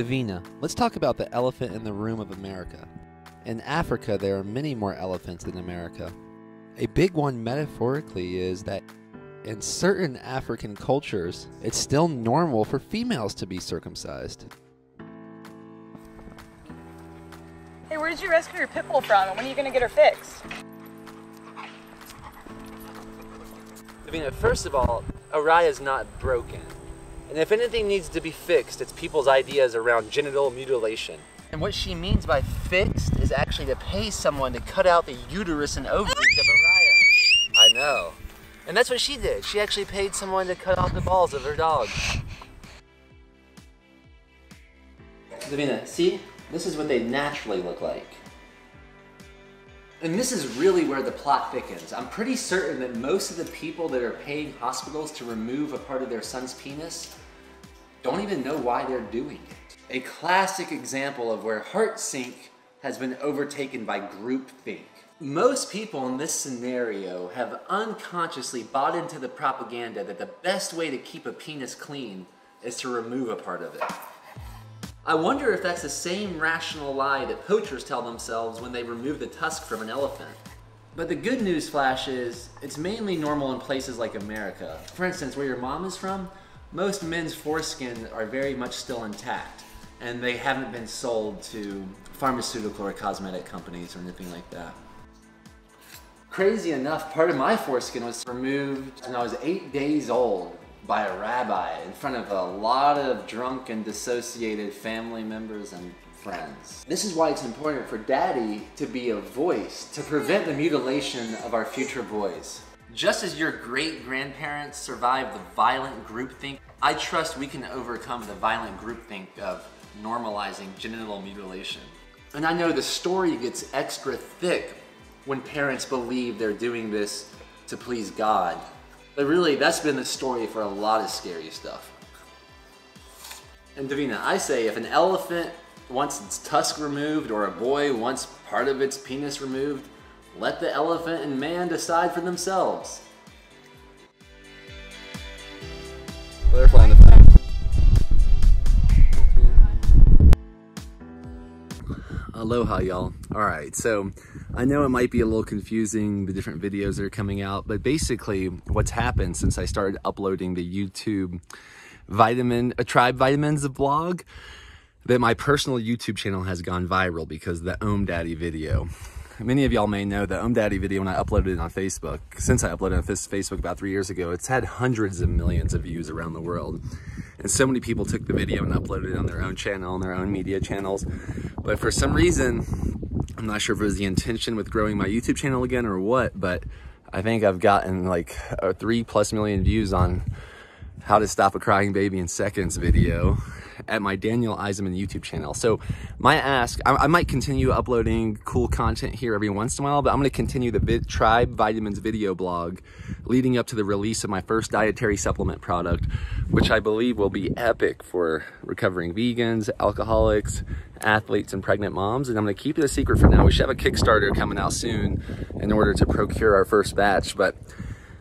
Davina, let's talk about the elephant in the room of America. In Africa, there are many more elephants than America. A big one metaphorically is that in certain African cultures, it's still normal for females to be circumcised. Hey, where did you rescue your pit bull from? And when are you gonna get her fixed? Davina, first of all, Araya's not broken. And if anything needs to be fixed, it's people's ideas around genital mutilation. And what she means by fixed is actually to pay someone to cut out the uterus and ovaries of Araya. I know. And that's what she did. She actually paid someone to cut off the balls of her dog. Davina, see? This is what they naturally look like. And this is really where the plot thickens. I'm pretty certain that most of the people that are paying hospitals to remove a part of their son's penis don't even know why they're doing it. A classic example of where HeartSync has been overtaken by groupthink. Most people in this scenario have unconsciously bought into the propaganda that the best way to keep a penis clean is to remove a part of it. I wonder if that's the same rational lie that poachers tell themselves when they remove the tusk from an elephant. But the good news flash is, it's mainly normal in places like America. For instance, where your mom is from, most men's foreskin are very much still intact, and they haven't been sold to pharmaceutical or cosmetic companies or anything like that. Crazy enough, part of my foreskin was removed when I was eight days old by a rabbi in front of a lot of drunk and dissociated family members and friends. This is why it's important for daddy to be a voice to prevent the mutilation of our future boys. Just as your great grandparents survived the violent groupthink, I trust we can overcome the violent groupthink of normalizing genital mutilation. And I know the story gets extra thick when parents believe they're doing this to please God. But really, that's been the story for a lot of scary stuff. And Davina, I say if an elephant wants its tusk removed or a boy wants part of its penis removed, let the elephant and man decide for themselves. They're playing the Aloha, y'all. All right, so I know it might be a little confusing, the different videos that are coming out, but basically what's happened since I started uploading the YouTube vitamin, a tribe vitamins blog, that my personal YouTube channel has gone viral because the Om Daddy video. Many of y'all may know the Om Daddy video when I uploaded it on Facebook, since I uploaded it on Facebook about three years ago, it's had hundreds of millions of views around the world. And so many people took the video and uploaded it on their own channel, on their own media channels. But for some reason, I'm not sure if it was the intention with growing my YouTube channel again or what, but I think I've gotten like three plus million views on how to stop a crying baby in seconds video at my Daniel Eisenman YouTube channel. So my ask, I, I, might continue uploading cool content here every once in a while, but I'm gonna continue the Vid Tribe Vitamins video blog leading up to the release of my first dietary supplement product, which I believe will be epic for recovering vegans, alcoholics, athletes, and pregnant moms. And I'm gonna keep it a secret for now. We should have a Kickstarter coming out soon in order to procure our first batch, but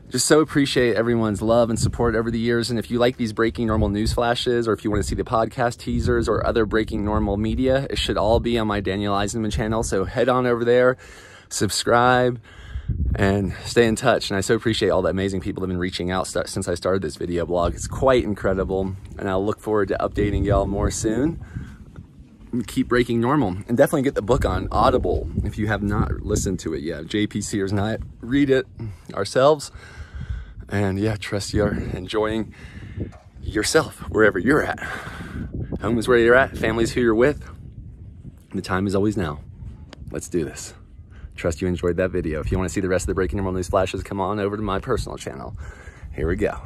just so appreciate everyone's love and support over the years. And if you like these breaking normal news flashes, or if you want to see the podcast teasers or other breaking normal media, it should all be on my Daniel Eisenman channel. So head on over there, subscribe, and stay in touch. And I so appreciate all the amazing people that have been reaching out since I started this video blog. It's quite incredible. And I'll look forward to updating y'all more soon. Keep breaking normal and definitely get the book on Audible if you have not listened to it yet. JP Sears and I read it ourselves. And yeah, trust you're enjoying yourself wherever you're at. Home is where you're at, family's who you're with. The time is always now. Let's do this. Trust you enjoyed that video. If you want to see the rest of the Breaking News Flashes, come on over to my personal channel. Here we go.